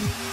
you